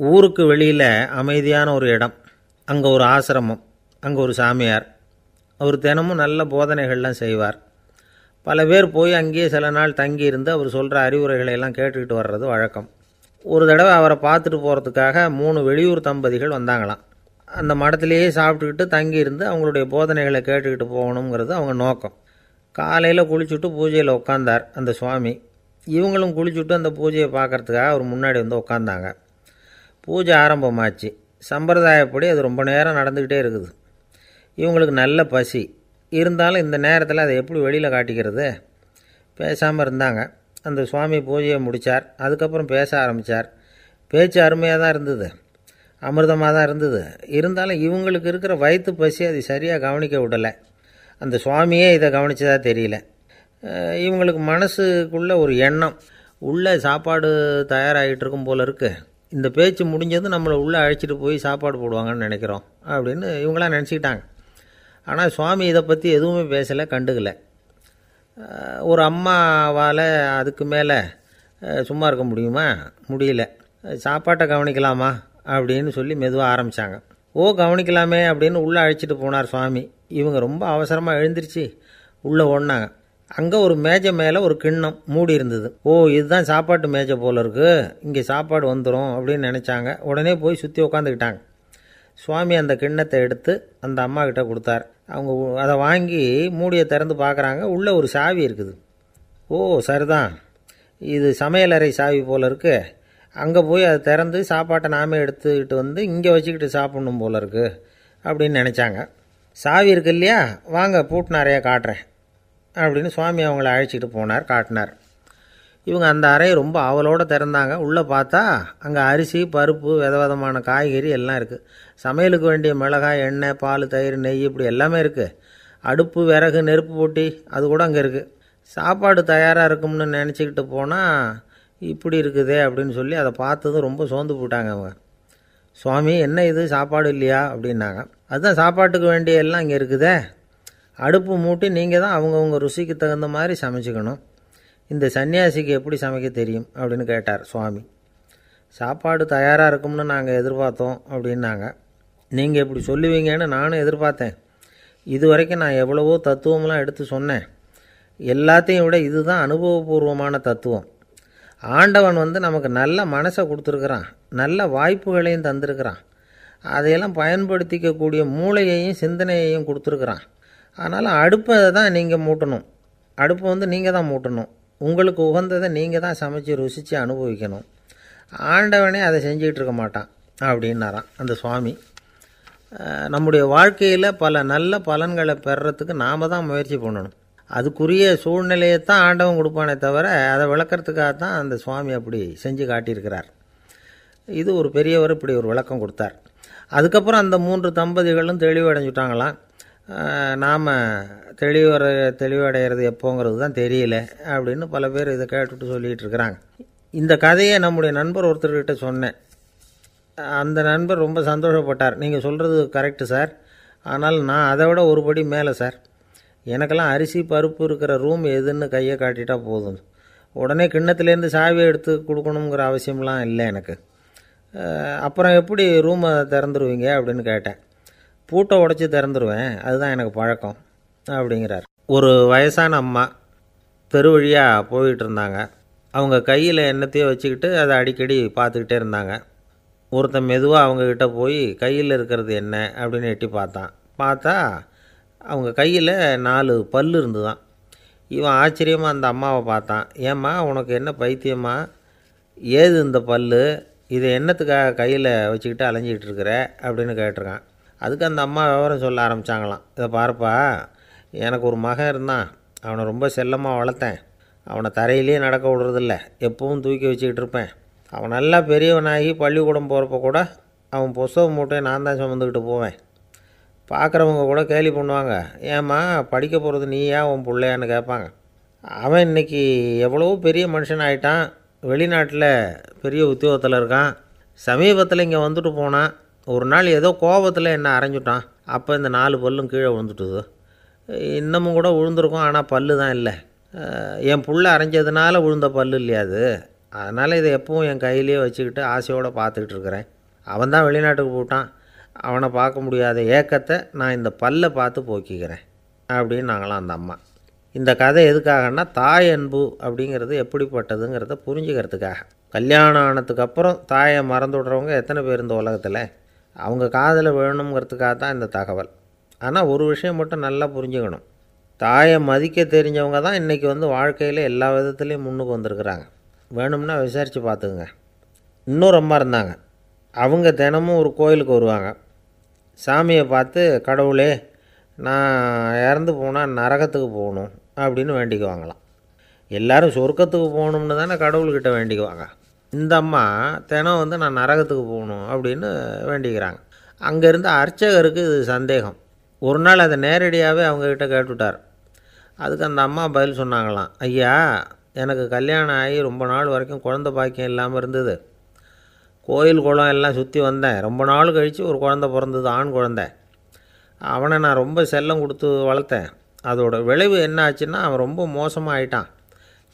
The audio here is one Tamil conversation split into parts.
ஊருக்கு வெளியில் அமைதியான ஒரு இடம். அங்கே ஒரு ஆசிரமம். அங்கே ஒரு சாமியார். அவர் தினமும் நல்ல போதனைகள்லாம் செய்வார். பல பேர் போய் அங்கேயே சில நாள் தங்கி இருந்து அவர் சொல்கிற அறிவுரைகளை எல்லாம் கேட்டுக்கிட்டு வர்றது வழக்கம். ஒரு தடவை அவரை பார்த்துட்டு போகிறதுக்காக மூணு வெளியூர் தம்பதிகள் வந்தாங்களாம். அந்த மடத்திலேயே சாப்பிட்டுக்கிட்டு தங்கியிருந்து அவங்களுடைய போதனைகளை கேட்டுக்கிட்டு போகணுங்கிறது அவங்க நோக்கம். காலையில் குளிச்சுட்டு பூஜையில் உட்காந்தார் அந்த சுவாமி. இவங்களும் குளிச்சுட்டு அந்த பூஜையை பார்க்கறதுக்காக அவர் முன்னாடி வந்து உட்காந்தாங்க பூஜை ஆரம்பமாச்சு. சம்பிரதாயப்படி அது ரொம்ப நேரம் நடந்துக்கிட்டே இருக்குது. இவங்களுக்கு நல்ல பசி. இருந்தாலும் இந்த நேரத்தில் அதை எப்படி வெளியில் காட்டிக்கிறது? பேசாமல் இருந்தாங்க. அந்த சுவாமி பூஜையை முடித்தார் அதுக்கப்புறம் பேச ஆரம்பித்தார் பேச்சு அருமையாக தான் இருந்தது. அமிர்தமாக தான் இருந்தது. இருந்தாலும் இவங்களுக்கு இருக்கிற வயிற்று பசி அது சரியாக கவனிக்க விடலை. அந்த சுவாமியே இதை கவனிச்சதா தெரியல. இவங்களுக்கு மனசுக்குள்ளே ஒரு எண்ணம். உள்ளே சாப்பாடு தயாராகிட்டு இருக்கும் போல இருக்குது இந்த பேச்சு முடிஞ்சதும் நம்மளை உள்ளே அழைச்சிட்டு போய் சாப்பாடு போடுவாங்கன்னு நினைக்கிறோம் அப்படின்னு இவங்களாம் நினச்சிக்கிட்டாங்க. ஆனால் சுவாமி இதை பற்றி எதுவுமே பேசலை கண்டுக்கல. ஒரு அம்மாவால் அதுக்கு மேலே சும்மா இருக்க முடியுமா? முடியல. சாப்பாட்டை கவனிக்கலாமா? அப்படின்னு சொல்லி மெதுவாக ஆரம்பித்தாங்க ஓ கவனிக்கலாமே அப்படின்னு உள்ளே அழைச்சிட்டு போனார் சுவாமி. இவங்க ரொம்ப அவசரமாக எழுந்திருச்சு உள்ளே ஓடினாங்க. அங்கே ஒரு மேஜை மேலே ஒரு கிண்ணம் மூடி இருந்தது. ஓ இதுதான் சாப்பாட்டு மேஜை போல இருக்கு. இங்கே சாப்பாடு வந்துடும் அப்படின்னு நினச்சாங்க. உடனே போய் சுற்றி உட்காந்துக்கிட்டாங்க சுவாமி அந்த கிண்ணத்தை எடுத்து அந்த அம்மா கிட்ட கொடுத்தார். அவங்க அதை வாங்கி மூடியை திறந்து பார்க்குறாங்க உள்ளே ஒரு சாவி இருக்குது. ஓ சரிதான். இது சமையலறை சாவி போல இருக்கு. அங்கே போய் அதை திறந்து சாப்பாட்டை நாமே எடுத்துக்கிட்டு வந்து இங்கே வச்சுக்கிட்டு சாப்பிடணும் போல இருக்குது அப்படின்னு நினச்சாங்க. சாவி இருக்கு இல்லையா? வாங்க பூட்டு நிறையா காட்டுறேன். அப்படின்னு சுவாமி அவங்கள அழைச்சிட்டு போனார் காட்டினார். இவங்க அந்த அறையை ரொம்ப ஆவலோடு திறந்தாங்க. உள்ளே பார்த்தா அங்கே அரிசி பருப்பு வித விதமான காய்கறி எல்லாம் இருக்குது சமையலுக்கு வேண்டிய மிளகாய் எண்ணெய் பால் தயிர் நெய் இப்படி எல்லாமே இருக்குது அடுப்பு விறகு நெருப்பு போட்டி அது கூட அங்கே இருக்குது சாப்பாடு தயாராக இருக்கும்னு நினச்சிக்கிட்டு போனால் இப்படி இருக்குதே அப்படின்னு சொல்லி அதை பார்த்ததும் ரொம்ப சோர்ந்து போட்டாங்க அவங்க. சுவாமி என்ன இது? சாப்பாடு இல்லையா? அப்படின்னாங்க. அதுதான் சாப்பாட்டுக்கு வேண்டிய எல்லாம் இங்கே இருக்குதே. அடுப்பு மூட்டி நீங்கள் தான் அவங்கவுங்க ருசிக்கு தகுந்த மாதிரி சமைச்சுக்கணும். இந்த சன்னியாசிக்கு எப்படி சமைக்க தெரியும் அப்படின்னு கேட்டார் சுவாமி. சாப்பாடு தயாராக இருக்கும்னு நாங்கள் எதிர்பார்த்தோம் அப்படின்னாங்க. நீங்கள் இப்படி சொல்லுவீங்கன்னு நானும் எதிர்பார்த்தேன். இது வரைக்கும் நான் எவ்வளவோ தத்துவம்லாம் எடுத்து சொன்னேன். எல்லாத்தையும் விட இதுதான் அனுபவபூர்வமான தத்துவம். ஆண்டவன் வந்து நமக்கு நல்ல மனசை கொடுத்துருக்குறான். நல்ல வாய்ப்புகளையும் தந்திருக்கிறான். அதையெல்லாம் பயன்படுத்திக்கக்கூடிய மூளையையும் சிந்தனையையும் கொடுத்துருக்குறான். அதனால் அடுப்பை தான் நீங்கள் மூட்டணும். அடுப்பை வந்து நீங்கள் தான் மூட்டணும். உங்களுக்கு உகந்ததை நீங்கள் தான் சமைச்சு ருசித்து அனுபவிக்கணும். ஆண்டவனே அதை செஞ்சுக்கிட்டு இருக்க மாட்டான் அப்படின்னாராம் அந்த சுவாமி. நம்முடைய வாழ்க்கையில் பல நல்ல பலன்களை பெறறதுக்கு நாம் தான் முயற்சி பண்ணணும். அதுக்குரிய சூழ்நிலையை தான் ஆண்டவன் கொடுப்பானே தவிர அதை விளக்கிறதுக்காக தான் அந்த சுவாமி அப்படி செஞ்சு காட்டியிருக்கிறார். இது ஒரு பெரியவர் இப்படி ஒரு விளக்கம் கொடுத்தார். அதுக்கப்புறம் அந்த மூன்று தம்பதிகளும் தெளிவடைஞ்சுட்டாங்களாம். நாம் தெளிவர தெளிவடைகிறது எப்போங்கிறது தான் தெரியல அப்படின்னு பல பேர் இதை கேட்டுட்டு சொல்லிகிட்டு இருக்கிறாங்க இந்த கதையை நம்முடைய நண்பர் ஒருத்தர்கிட்ட சொன்னேன். அந்த நண்பர் ரொம்ப சந்தோஷப்பட்டார். நீங்கள் சொல்கிறது கரெக்டு சார். ஆனால் நான் அதை விட ஒரு படி மேலே சார். எனக்கெல்லாம் அரிசி பருப்பு இருக்கிற ரூம் எதுன்னு கையை காட்டிட்டா போதும். உடனே கிண்ணத்துலேருந்து சாவியை எடுத்து கொடுக்கணுங்கிற அவசியம்லாம் இல்லை எனக்கு. அப்புறம் எப்படி ரூமை திறந்துருவீங்க அப்படின்னு கேட்டேன். பூட்டை உடச்சி திறந்துருவேன். அதுதான் எனக்கு பழக்கம். அப்படிங்கிறார். ஒரு வயசான அம்மா தெரு வழியாக போயிட்டு இருந்தாங்க அவங்க கையில் எண்ணத்தையோ வச்சுக்கிட்டு அதை அடிக்கடி பார்த்துக்கிட்டே இருந்தாங்க. ஒருத்தன் மெதுவாக அவங்கக்கிட்ட போய் கையில் இருக்கிறது என்ன? அப்படின்னு எட்டி பார்த்தான். பார்த்தா அவங்க கையில் நாலு பல் இருந்துதான். இவன் ஆச்சரியமாக அந்த அம்மாவை பார்த்தான். ஏம்மா உனக்கு என்ன பைத்தியமா? ஏது இந்த பல்லு? இதை என்னத்துக்காக கையில் வச்சுக்கிட்டு அலைஞ்சிக்கிட்டு இருக்கிற? அப்படின்னு கேட்டிருக்கான். அதுக்கு அந்த அம்மா விவரம் சொல்ல ஆரம்பித்தாங்களாம் இதை பாருப்பா எனக்கு ஒரு மகன் இருந்தான். அவனை ரொம்ப செல்லமாக வளர்த்தேன். அவனை தரையிலேயே நடக்க விடுறதில்ல. எப்பவும் தூக்கி வச்சுக்கிட்டு இருப்பேன். அவன் நல்லா பெரியவனாகி பள்ளிக்கூடம் போகிறப்ப கூட அவன் புஸ்தக மூட்டையை நான் தான் சுமந்துக்கிட்டு போவேன். பார்க்குறவங்க கூட கேலி பண்ணுவாங்க. ஏம்மா படிக்க போகிறது நீயா உன் பிள்ளையான்னு கேட்பாங்க. அவன் இன்னைக்கு எவ்வளவோ பெரிய மனுஷன் ஆயிட்டான். வெளிநாட்டில் பெரிய உத்தியோகத்தில் இருக்கான். சமீபத்தில் இங்கே வந்துட்டு போனான். ஒரு நாள் ஏதோ கோபத்தில் என்ன அரைஞ்சுட்டான். அப்போ இந்த நாலு பல்லும் கீழே விழுந்துட்டுது. இன்னமும் கூட விழுந்திருக்கும் ஆனால் பல்லு தான் இல்லை. என் புள்ள அரைஞ்சதுனால விழுந்த பல்லு இல்லையா அது? அதனால் இதை எப்பவும் என் கையிலேயே வச்சுக்கிட்டு ஆசையோடு பார்த்துக்கிட்டு இருக்கிறேன். அவன் தான் வெளிநாட்டுக்கு போட்டான் அவனை பார்க்க முடியாத ஏக்கத்தை நான் இந்த பல்லை பார்த்து போக்கிக்கிறேன் அப்படின்னு நாங்களாம் அந்த அம்மா. இந்த கதை எதுக்காகன்னா தாய் அன்பு அப்படிங்கிறது எப்படிப்பட்டதுங்கிறத புரிஞ்சுக்கிறதுக்காக. கல்யாணம் ஆனதுக்கு அப்புறம் தாயை மறந்து விடுறவங்க எத்தனை பேர் இந்த உலகத்தில்? அவங்க காதில் வேணுங்கிறதுக்காக தான் இந்த தகவல். ஆனால் ஒரு விஷயம் மட்டும் நல்லா புரிஞ்சுக்கணும். தாயை மதிக்க தெரிஞ்சவங்க தான் இன்றைக்கி வந்து வாழ்க்கையில் எல்லா விதத்துலேயும் முன்னுக்கு வந்திருக்கிறாங்க. வேணும்னா விசாரித்து பார்த்துக்குங்க. இன்னும் ரொம்ப இருந்தாங்க. அவங்க தினமும் ஒரு கோயிலுக்கு வருவாங்க. சாமியை பார்த்து கடவுளே நான் இறந்து போனால் நரகத்துக்கு போகணும் அப்படின்னு வேண்டிக்குவாங்களாம். எல்லோரும் சொர்க்கத்துக்கு போகணும்னு தானே கடவுள்கிட்ட வேண்டிக்குவாங்க. இந்த அம்மா தினம் வந்து நான் நரகத்துக்கு போகணும் அப்படின்னு வேண்டிக்கிறாங்க. அங்கேருந்து அர்ச்சகருக்கு இது சந்தேகம். ஒரு நாள் அதை நேரடியாகவே அவங்கக்கிட்ட கேட்டுவிட்டார். அதுக்கு அந்த அம்மா பதில் சொன்னாங்களாம். ஐயா எனக்கு கல்யாணம் ஆகி ரொம்ப நாள் வரைக்கும் குழந்த பாக்கியம் இல்லாமல் இருந்தது. கோயில் குளம் எல்லாம் சுற்றி வந்தேன். ரொம்ப நாள் கழித்து ஒரு குழந்த பிறந்தது ஆண் குழந்த. அவனை நான் ரொம்ப செல்லம் கொடுத்து வளர்த்தேன். அதோட விளைவு என்ன ஆச்சுன்னா அவன் ரொம்ப மோசமாக ஆயிட்டான்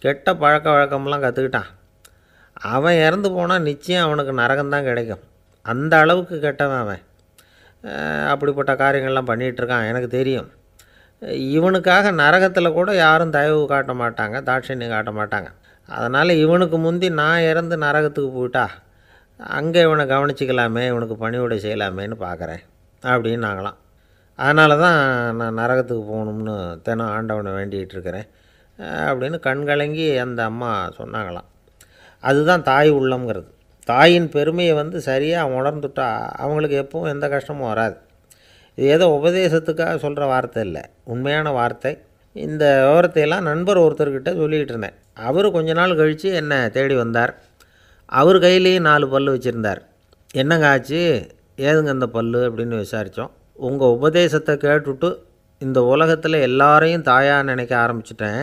கெட்ட பழக்க வழக்கம்லாம் கற்றுக்கிட்டான். அவன் இறந்து போனால் நிச்சயம் அவனுக்கு நரகம்தான் கிடைக்கும். அந்த அளவுக்கு கெட்டவன் அவன். அப்படிப்பட்ட காரியங்கள்லாம் பண்ணிகிட்ருக்கான் எனக்கு தெரியும். இவனுக்காக நரகத்தில் கூட யாரும் தயவு காட்ட மாட்டாங்க தாட்சண்யம் காட்ட மாட்டாங்க. அதனால் இவனுக்கு முந்தி நான் இறந்து நரகத்துக்கு போயிட்டா அங்கே இவனை கவனிச்சிக்கலாமே இவனுக்கு பணிவிடை செய்யலாமேன்னு பார்க்குறேன் அப்படின்னு நாங்களாம். அதனால தான் நான் நரகத்துக்கு போகணும்னு தினம் ஆண்டவனை வேண்டிகிட்டு இருக்கிறேன் அப்படின்னு கண்கலங்கி அந்த அம்மா சொன்னாங்களாம். அதுதான் தாய் உள்ளம்ங்கிறது. தாயின் பெருமையை வந்து சரியாக உணர்ந்துட்டா அவங்களுக்கு எப்பவும் எந்த கஷ்டமும் வராது. இது ஏதோ உபதேசத்துக்காக சொல்கிற வார்த்தை இல்லை. உண்மையான வார்த்தை. இந்த விவரத்தையெல்லாம் நண்பர் ஒருத்தர்கிட்ட சொல்லிக்கிட்டு இருந்தேன். அவர் கொஞ்ச நாள் கழித்து என்னை தேடி வந்தார். அவர் கையிலேயும் நாலு பல் வச்சுருந்தார். என்னங்க ஆச்சு? ஏதுங்க இந்த பல் அப்படின்னு விசாரித்தோம் உங்கள் உபதேசத்தை கேட்டுட்டு இந்த உலகத்தில் எல்லாரையும் தாயாக நினைக்க ஆரம்பிச்சிட்டேன்.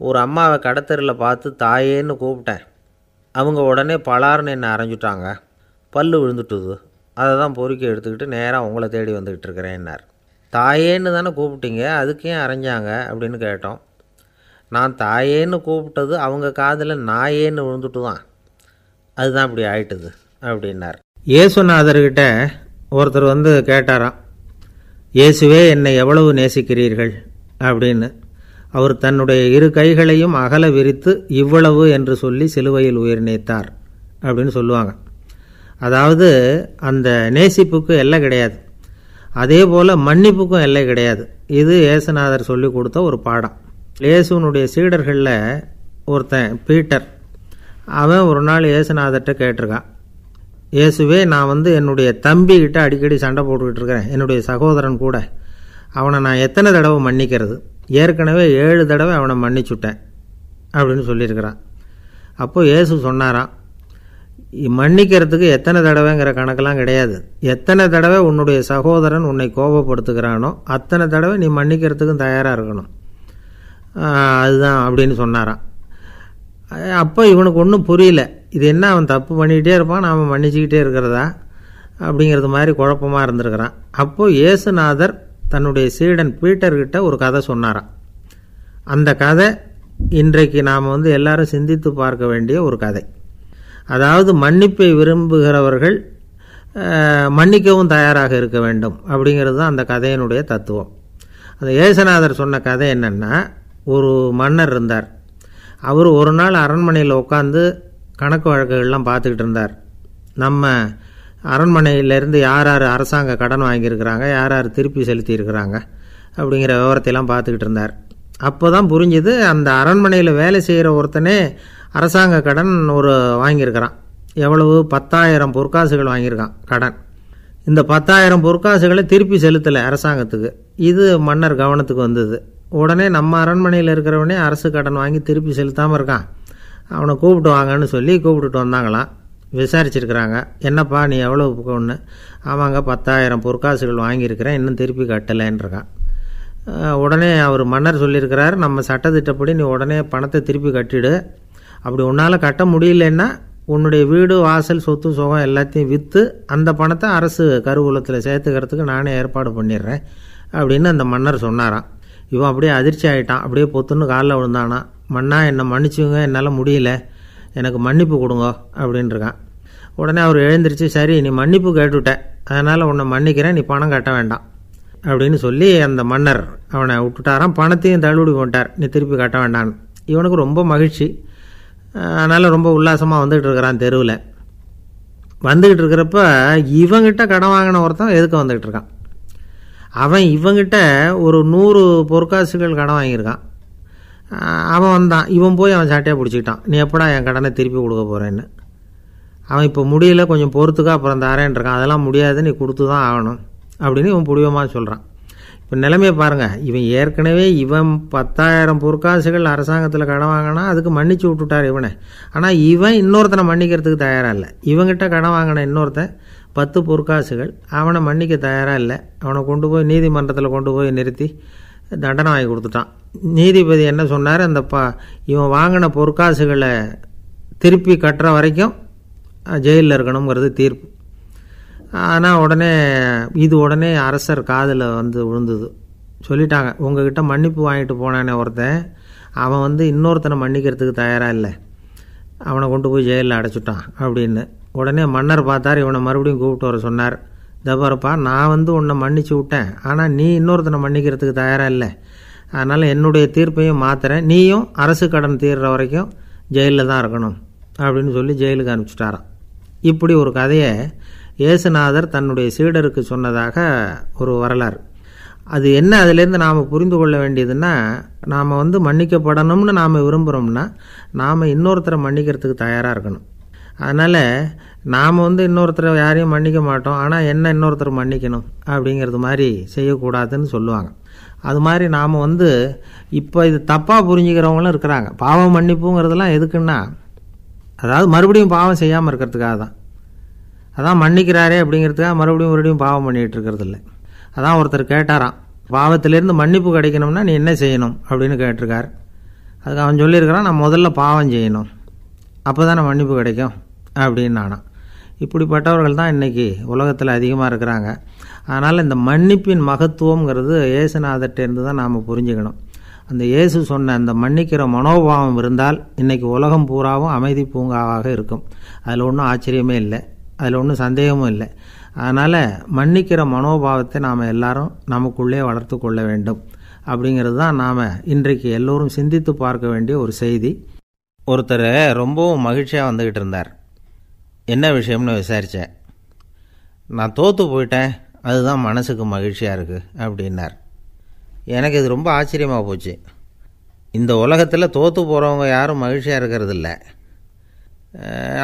ஒரு அம்மாவை கடத்தெருவில் பார்த்து தாயேன்னு கூப்பிட்டேன். அவங்க உடனே பலாருன்னு என்னை அரைஞ்சிட்டாங்க. பல்லு விழுந்துட்டுது. அதை தான் பொறுக்கி எடுத்துக்கிட்டு நேராக உங்களை தேடி வந்துக்கிட்டு இருக்கிறேன்னார். தாயேன்னு தானே கூப்பிட்டீங்க அதுக்கு ஏன் அரைஞ்சாங்க அப்படின்னு கேட்டோம். நான் தாயேன்னு கூப்பிட்டது அவங்க காதில் நாயேன்னு விழுந்துட்டு தான் அதுதான் இப்படி ஆயிட்டுது அப்படின்னார். இயேசுநாதர்கிட்ட ஒருத்தர் வந்து கேட்டாராம் இயேசுவே என்னை எவ்வளவு நேசிக்கிறீர்கள்? அப்படின்னு. அவர் தன்னுடைய இரு கைகளையும் அகல விரித்து இவ்வளவு என்று சொல்லி சிலுவையில் உயிர் நீத்தார் அப்படின்னு சொல்லுவாங்க. அதாவது அந்த நேசிப்புக்கு எல்லை கிடையாது. அதே போல் மன்னிப்புக்கும் எல்லை கிடையாது. இது ஏசுநாதர் சொல்லி கொடுத்த ஒரு பாடம். இயேசுனுடைய சீடர்களில் ஒருத்தன் பீட்டர். அவன் ஒரு நாள் ஏசுநாதர்கிட்ட கேட்டிருக்கான். இயேசுவே நான் வந்து என்னுடைய தம்பிக்கிட்ட அடிக்கடி சண்டை போட்டுக்கிட்டு இருக்கிறேன். என்னுடைய சகோதரன் கூட. அவனை நான் எத்தனை தடவை மன்னிக்கிறது? ஏற்கனவே ஏழு தடவை அவனை மன்னிச்சுட்டேன் அப்படின்னு சொல்லியிருக்கிறான். அப்போது இயேசு சொன்னாராம் மன்னிக்கிறதுக்கு எத்தனை தடவைங்கிற கணக்கெல்லாம் கிடையாது. எத்தனை தடவை உன்னுடைய சகோதரன் உன்னை கோபப்படுத்துகிறானோ அத்தனை தடவை நீ மன்னிக்கிறதுக்கும் தயாராக இருக்கணும். அதுதான் அப்படின்னு சொன்னாராம் அப்போ இவனுக்கு ஒன்றும் புரியல. இது என்ன அவன் தப்பு பண்ணிக்கிட்டே இருப்பான் நாம் மன்னிச்சுக்கிட்டே இருக்கிறதா அப்படிங்கிறது மாதிரி குழப்பமாக இருந்திருக்கிறான். அப்போது இயேசுநாதர் தன்னுடைய சீடன் பீட்டர்கிட்ட ஒரு கதை சொன்னாராம். அந்த கதை இன்றைக்கு நாம் வந்து எல்லாரும் சிந்தித்து பார்க்க வேண்டிய ஒரு கதை. அதாவது மன்னிப்பை விரும்புகிறவர்கள் மன்னிக்கவும் தயாராக இருக்க வேண்டும் அப்படிங்கிறது தான் அந்த கதையினுடைய தத்துவம். அந்த ஏசநாதர் சொன்ன கதை என்னென்னா ஒரு மன்னர் இருந்தார். அவர் ஒரு நாள் அரண்மனையில் உட்காந்து கணக்கு வழக்குகள்லாம் பார்த்துக்கிட்டு இருந்தார். நம்ம அரண்மனையிலேருந்து யார் யார் அரசாங்க கடன் வாங்கியிருக்கிறாங்க யார் யார் திருப்பி செலுத்தியிருக்கிறாங்க அப்படிங்கிற விவரத்தையெல்லாம் பார்த்துக்கிட்டு இருந்தார். அப்போ தான் புரிஞ்சுது அந்த அரண்மனையில் வேலை செய்கிற ஒருத்தனே அரசாங்க கடன் ஒரு வாங்கியிருக்கிறான். எவ்வளவு? பத்தாயிரம் பொற்காசுகள் வாங்கியிருக்கான் கடன். இந்த பத்தாயிரம் பொற்காசுகளை திருப்பி செலுத்தலை அரசாங்கத்துக்கு. இது மன்னர் கவனத்துக்கு வந்தது. உடனே நம்ம அரண்மனையில் இருக்கிறவனே அரசு கடன் வாங்கி திருப்பி செலுத்தாமல் இருக்கான். அவனை கூப்பிட்டு வாங்கன்னு சொல்லி கூப்பிட்டுட்டு வந்தாங்களாம். விசாரிச்சிருக்கிறாங்க. என்னப்பா நீ எவ்வளோ ஒன்று ஆமாங்க பத்தாயிரம் பொற்காசுகள் வாங்கியிருக்கிறேன். இன்னும் திருப்பி கட்டலைன்றிருக்கான் உடனே அவர் மன்னர் சொல்லியிருக்கிறார் நம்ம சட்டத்திட்டப்படி நீ உடனே பணத்தை திருப்பி கட்டிடு. அப்படி உன்னால் கட்ட முடியலன்னா உன்னுடைய வீடு வாசல் சொத்து சுகம் எல்லாத்தையும் விற்று அந்த பணத்தை அரசு கருவூலத்தில் சேர்த்துக்கிறதுக்கு நானே ஏற்பாடு பண்ணிடுறேன் அப்படின்னு அந்த மன்னர் சொன்னாராம். இவன் அப்படியே அதிர்ச்சி ஆகிட்டான் அப்படியே பொத்துன்னு காலில் விழுந்தானா? மன்னா என்னை மன்னிச்சுங்க. என்னால் முடியல. எனக்கு மன்னிப்பு கொடுங்க அப்படின்ருக்கான். உடனே அவர் எழுந்திருச்சு சரி நீ மன்னிப்பு கேட்டுவிட்ட அதனால் உன்னை மன்னிக்கிறேன் நீ பணம் கட்ட வேண்டாம். அப்படின்னு சொல்லி அந்த மன்னர் அவனை விட்டுட்டாராம். பணத்தையும் தள்ளுபடி போட்டார் நீ திருப்பி கட்ட வேண்டான்னு இவனுக்கு ரொம்ப மகிழ்ச்சி. அதனால் ரொம்ப உல்லாசமாக வந்துகிட்டு இருக்கிறான் தெருவில். வந்துக்கிட்டு இருக்கிறப்ப இவங்கிட்ட கடன் வாங்கின ஒருத்தன் எதுக்கு வந்துக்கிட்டு இருக்கான் அவன் இவங்கிட்ட ஒரு நூறு பொற்காசுகள் கடன் வாங்கியிருக்கான். அவன் வந்தான். இவன் போய் அவன் சாட்டையாக பிடிச்சிக்கிட்டான். நீ எப்படா என் கடனை திருப்பி கொடுக்க போகிறேன்னு அவன் இப்போ முடியல கொஞ்சம் பொறுத்துக்கா அப்புறம் தரேன்ருக்கான் அதெல்லாம் முடியாது நீ கொடுத்து தான் ஆகணும் அப்படின்னு இவன் புடிவமாக சொல்கிறான் இப்போ நிலைமையை பாருங்கள் இவன் ஏற்கனவே இவன் பத்தாயிரம் பொற்காசுகள் அரசாங்கத்தில் கடன் வாங்கினா அதுக்கு மன்னிச்சு விட்டுட்டார் இவனை. ஆனால் இவன் இன்னொருத்தனை மன்னிக்கிறதுக்கு தயாராக இல்லை. இவங்கிட்ட கடன் வாங்கின இன்னொருத்தன் பத்து பொற்காசுகள் அவனை மன்னிக்க தயாராக இல்லை. அவனை கொண்டு போய் நீதிமன்றத்தில் கொண்டு போய் நிறுத்தி தண்டனை வாங்கி கொடுத்துட்டான். நீதிபதி என்ன சொன்னார்? அந்த பா இவன் வாங்கின பொற்காசுகளை திருப்பி கட்டுற வரைக்கும் ஜெயிலில் இருக்கணுங்கிறது தீர்ப்பு. ஆனால் உடனே இது உடனே அரசர் காதில் வந்து விழுந்தது. சொல்லிட்டாங்க உங்ககிட்ட மன்னிப்பு வாங்கிட்டு போனானே ஒருத்தன். அவன் வந்து இன்னொருத்தனை மன்னிக்கிறதுக்கு தயாராக இல்லை. அவனை கொண்டு போய் ஜெயிலில் அடைச்சிட்டான் அப்படின்னு. உடனே மன்னர் பார்த்தார் இவனை மறுபடியும் கூப்பிட்டு வர சொன்னார். தபாரப்பா நான் வந்து உன்னை மன்னிச்சு விட்டேன். ஆனால் நீ இன்னொருத்தனை மன்னிக்கிறதுக்கு தயாராக இல்லை. அதனால் என்னுடைய தீர்ப்பையும் மாற்றுறேன் நீயும் அரசு கடன் தீர்ற வரைக்கும் ஜெயிலில் தான் இருக்கணும் அப்படின்னு சொல்லி ஜெயிலுக்கு அனுப்பிச்சிட்டாராம். இப்படி ஒரு கதையை இயேசுநாதர் தன்னுடைய சீடருக்கு சொன்னதாக ஒரு வரலாறு. அது என்ன அதுலேருந்து நாம் புரிந்து கொள்ள வேண்டியதுன்னா நாம் வந்து மன்னிக்கப்படணும்னு நாம் விரும்புகிறோம்னா நாம் இன்னொருத்தரை மன்னிக்கிறதுக்கு தயாராக இருக்கணும். அதனால் நாம் வந்து இன்னொருத்தரை யாரையும் மன்னிக்க மாட்டோம். ஆனால் என்ன இன்னொருத்தர் மன்னிக்கணும் அப்படிங்கிறது மாதிரி செய்யக்கூடாதுன்னு சொல்லுவாங்க. அது மாதிரி நாம் வந்து இப்போ இது தப்பாக புரிஞ்சுக்கிறவங்களும் இருக்கிறாங்க. பாவம் மன்னிப்புங்கிறதெல்லாம் எதுக்குன்னா அதாவது மறுபடியும் பாவம் செய்யாமல் இருக்கிறதுக்காக தான். அதான் மன்னிக்கிறாரே அப்படிங்கிறதுக்காக மறுபடியும் மறுபடியும் பாவம் பண்ணிகிட்டு இருக்கிறது இல்லை. அதான் ஒருத்தர் கேட்டாராம் பாவத்திலேருந்து மன்னிப்பு கிடைக்கணும்னா நீ என்ன செய்யணும் அப்படின்னு கேட்டிருக்கார். அதுக்கு அவன் சொல்லியிருக்கிறான் நான் முதல்ல பாவம் செய்யணும். அப்போ தானே மன்னிப்பு கிடைக்கும் அப்படின்னு நானாம் இப்படிப்பட்டவர்கள் தான் இன்றைக்கி உலகத்தில் அதிகமாக இருக்கிறாங்க. அதனால் இந்த மன்னிப்பின் மகத்துவங்கிறது இயேசுநாதர்கிட்டேருந்து தான் நாம் புரிஞ்சுக்கணும். அந்த இயேசு சொன்ன அந்த மன்னிக்கிற மனோபாவம் இருந்தால் இன்றைக்கி உலகம் பூராவும் அமைதி பூங்காவாக இருக்கும். அதில் ஒன்றும் ஆச்சரியமே இல்லை. அதில் ஒன்றும் சந்தேகமும் இல்லை. அதனால் மன்னிக்கிற மனோபாவத்தை நாம் எல்லாரும் நமக்குள்ளே வளர்த்து கொள்ள வேண்டும். அப்படிங்கிறது தான் நாம் இன்றைக்கு எல்லோரும் சிந்தித்து பார்க்க வேண்டிய ஒரு செய்தி. ஒருத்தர் ரொம்பவும் மகிழ்ச்சியாக வந்துக்கிட்டு இருந்தார். என்ன விஷயம்னு விசாரித்தேன் நான் தோற்று போயிட்டேன். அதுதான் மனசுக்கு மகிழ்ச்சியாக இருக்குது அப்படின்னார். எனக்கு இது ரொம்ப ஆச்சரியமாக போச்சு. இந்த உலகத்தில் தோற்று போகிறவங்க யாரும் மகிழ்ச்சியாக இருக்கிறது இல்லை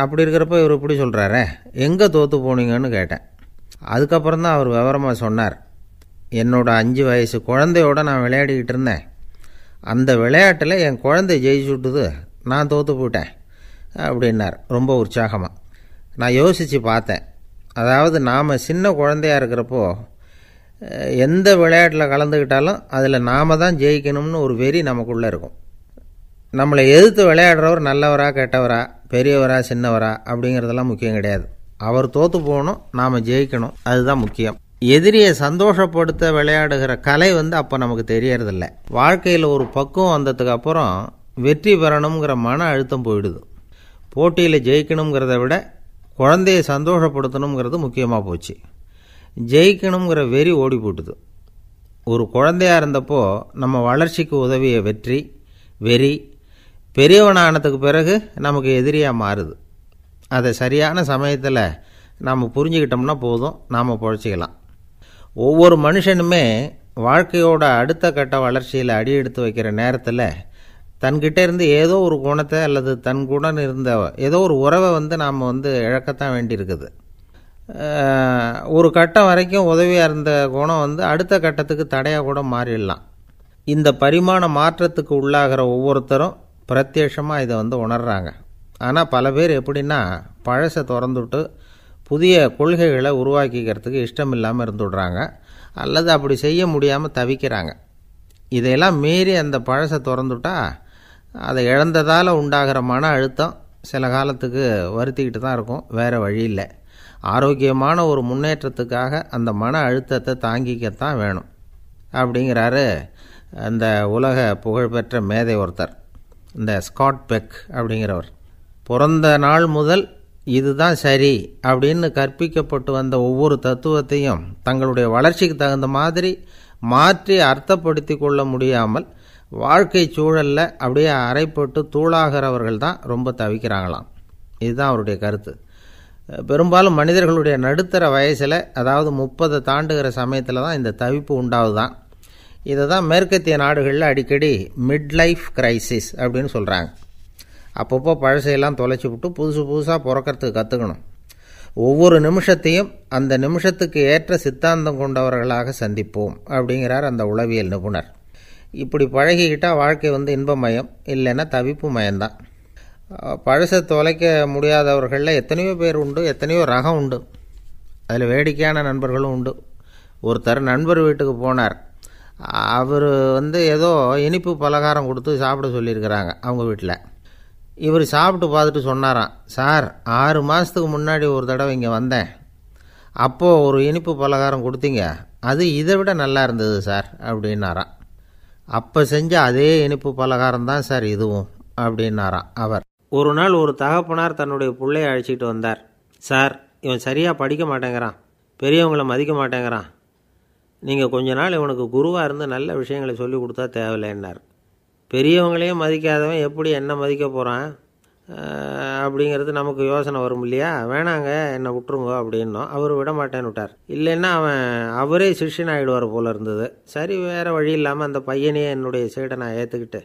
அப்படி இருக்கிறப்ப இவர் இப்படி சொல்கிறாரே எங்கே தோற்று போனீங்கன்னு கேட்டேன். அதுக்கப்புறம் தான் அவர் விவரமாக சொன்னார். என்னோடய அஞ்சு வயசு குழந்தையோட நான் விளையாடிக்கிட்டு இருந்தேன். அந்த விளையாட்டில் என் குழந்தை ஜெயிச்சு விட்டுது நான் தோற்று போயிட்டேன் அப்படின்னார். ரொம்ப உற்சாகமாக நான் யோசித்து பார்த்தேன். அதாவது நாம் சின்ன குழந்தையாக இருக்கிறப்போ எந்த விளையாட்டில் கலந்துக்கிட்டாலும் அதில் நாம் தான் ஜெயிக்கணும்னு ஒரு வெறி நமக்குள்ளே இருக்கும். நம்மளை எதிர்த்து விளையாடுறவர் நல்லவரா கெட்டவரா பெரியவரா சின்னவரா அப்படிங்கிறதெல்லாம் முக்கியம் கிடையாது. அவர் தோற்று போகணும் நாம் ஜெயிக்கணும் அதுதான் முக்கியம். எதிரியை சந்தோஷப்படுத்த விளையாடுகிற கலை வந்து அப்போ நமக்கு தெரியறதில்ல. வாழ்க்கையில் ஒரு பக்குவம் வந்ததுக்கு அப்புறம் வெற்றி பெறணுங்கிற மன அழுத்தம் போயிடுது. போட்டியில் ஜெயிக்கணுங்கிறத விட குழந்தையை சந்தோஷப்படுத்தணுங்கிறது முக்கியமாக போச்சு. ஜெயிக்கணுங்கிற வெறி ஓடி போட்டுது. ஒரு குழந்தையாக இருந்தப்போ நம்ம வளர்ச்சிக்கு உதவிய வெற்றி வெறி பெரியவனானதுக்கு பிறகு நமக்கு எதிரியாக மாறுது. அதை சரியான சமயத்தில் நாம் புரிஞ்சுக்கிட்டோம்னா போதும் நாம் பொழைச்சிக்கலாம். ஒவ்வொரு மனுஷனுமே வாழ்க்கையோட அடுத்த கட்ட வளர்ச்சியில் அடி எடுத்து வைக்கிற நேரத்தில் தன்கிட்ட இருந்து ஏதோ ஒரு குணத்தை அல்லது தன்குடன் இருந்த ஏதோ ஒரு உறவை வந்து நாம் வந்து இழக்கத்தான் வேண்டியிருக்குது. ஒரு கட்டம் வரைக்கும் உதவியாக இருந்த குணம் வந்து அடுத்த கட்டத்துக்கு தடையாக கூட மாறிடலாம். இந்த பரிமாண மாற்றத்துக்கு உள்ளாகிற ஒவ்வொருத்தரும் பிரத்யட்சமாக இதை வந்து உணர்கிறாங்க ஆனால் பல பேர் எப்படின்னா பழசை திறந்துவிட்டு புதிய கொள்கைகளை உருவாக்கிக்கிறதுக்கு இஷ்டம் இல்லாமல் இருந்துடுறாங்க. அல்லது அப்படி செய்ய முடியாமல் தவிக்கிறாங்க. இதையெல்லாம் மீறி அந்த பழசை திறந்துட்டா அதை இழந்ததால் உண்டாகிற மன அழுத்தம் சில காலத்துக்கு வருத்திக்கிட்டு தான் இருக்கும். வேறு வழி இல்லை. ஆரோக்கியமான ஒரு முன்னேற்றத்துக்காக அந்த மன அழுத்தத்தை தாங்கிக்கத்தான் வேணும். அப்படிங்கிறாரு அந்த உலக புகழ்பெற்ற மேதை ஒருத்தர். இந்த ஸ்காட் பெக் அப்படிங்கிறவர். பிறந்த நாள் முதல் இதுதான் சரி அப்படின்னு கற்பிக்கப்பட்டு வந்த ஒவ்வொரு தத்துவத்தையும் தங்களுடைய வளர்ச்சிக்கு தகுந்த மாதிரி மாற்றி அர்த்தப்படுத்தி கொள்ள முடியாமல் வாழ்க்கை சூழலில் அப்படியே அரைப்பட்டு தூளாகிறவர்கள் தான் ரொம்ப தவிக்கிறாங்களாம். இதுதான் அவருடைய கருத்து. பெரும்பாலும் மனிதர்களுடைய நடுத்தர வயசில் அதாவது முப்பதை தாண்டுகிற சமயத்தில் தான் இந்த தவிப்பு உண்டாகுதான் இதை தான் மேற்கத்திய நாடுகளில் அடிக்கடி மிட் லைஃப் கிரைசிஸ் அப்படின்னு சொல்கிறாங்க அப்பப்போ பழசையெல்லாம் தொலைச்சி விட்டு புதுசு புதுசாக பிறக்கிறதுக்கு கற்றுக்கணும் ஒவ்வொரு நிமிஷத்தையும் அந்த நிமிஷத்துக்கு ஏற்ற சித்தாந்தம் கொண்டவர்களாக சந்திப்போம் அப்படிங்கிறார் அந்த உளவியல் நிபுணர். இப்படி பழகிக்கிட்டால் வாழ்க்கை வந்து இன்பமயம் இல்லைன்னா தவிப்பு மயம்தான். பழசை தொலைக்க முடியாதவர்களில் எத்தனையோ பேர் உண்டு எத்தனையோ ரகம் உண்டு. அதில் வேடிக்கையான நண்பர்களும் உண்டு. ஒருத்தர் நண்பர் வீட்டுக்கு போனார். அவர் வந்து ஏதோ இனிப்பு பலகாரம் கொடுத்து சாப்பிட சொல்லியிருக்கிறாங்க அவங்க வீட்டில் இவர் சாப்பிட்டு பார்த்துட்டு சொன்னாராம் சார் ஆறு மாதத்துக்கு முன்னாடி ஒரு தடவை இங்கே வந்தேன். அப்போது ஒரு இனிப்பு பலகாரம் கொடுத்தீங்க. அது இதை விட நல்லா இருந்தது சார் அப்படின்னாராம். அப்போ செஞ்ச அதே இனிப்பு பலகாரம் தான் சார் இதுவும் அப்படின்னாராம் அவர். ஒரு நாள் ஒரு தகப்பனார் தன்னுடைய பிள்ளையை அழைச்சிட்டு வந்தார். சார் இவன் சரியாக படிக்க மாட்டேங்கிறான். பெரியவங்களை மதிக்க மாட்டேங்கிறான். நீங்கள் கொஞ்ச நாள் இவனுக்கு குருவாக இருந்து நல்ல விஷயங்களை சொல்லி கொடுத்தா தேவையில்லைன்னார். பெரியவங்களையும் மதிக்காதவன் எப்படி என்ன மதிக்க போகிறான் அப்படிங்கிறது நமக்கு யோசனை வரும் இல்லையா? வேணாங்க என்னை விட்டுருங்க அப்படின்னோம். அவர் விட மாட்டேன்னு விட்டார். இல்லைன்னா அவன் அவரே சிஷ்யன் ஆகிடுவார் போல இருந்தது. சரி வேறு வழி இல்லாமல் அந்த பையனையே என்னுடைய சைடை நான் ஏற்றுக்கிட்டு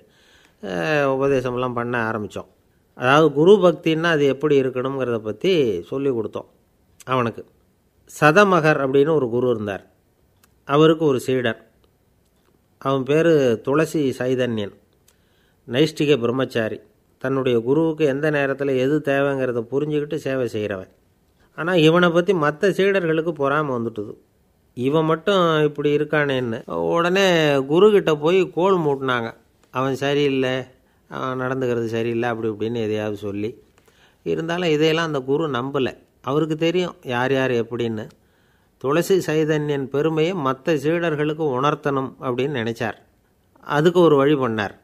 உபதேசம்லாம் பண்ண ஆரம்பித்தோம் அதாவது குரு பக்தின்னா அது எப்படி இருக்கணுங்கிறத பற்றி சொல்லி கொடுத்தோம் அவனுக்கு. சதமகர் அப்படின்னு ஒரு குரு இருந்தார். அவருக்கு ஒரு சீடர் அவன் பேர் துளசி சைதன்யன். நைஷ்டிக பிரம்மச்சாரி. தன்னுடைய குருவுக்கு எந்த நேரத்தில் எது தேவைங்கிறத புரிஞ்சுக்கிட்டு சேவை செய்கிறவன் ஆனால் இவனை பற்றி மற்ற சீடர்களுக்கு பொறாமல் வந்துட்டுது. இவன் மட்டும் இப்படி இருக்கானேன்னு உடனே குருக்கிட்ட போய் கோல் மூட்டினாங்க. அவன் சரியில்லை அவன் நடந்துக்கிறது சரியில்லை அப்படி இப்படின்னு எதையாவது சொல்லி. இருந்தாலும் இதையெல்லாம் அந்த குரு நம்பலை. அவருக்கு தெரியும் யார் யார் எப்படின்னு. துளசி சைதன்யன் பெருமையை மற்ற சீடர்களுக்கு உணர்த்தணும் அப்படின்னு நினச்சார். அதுக்கு ஒரு வழி பண்ணார்.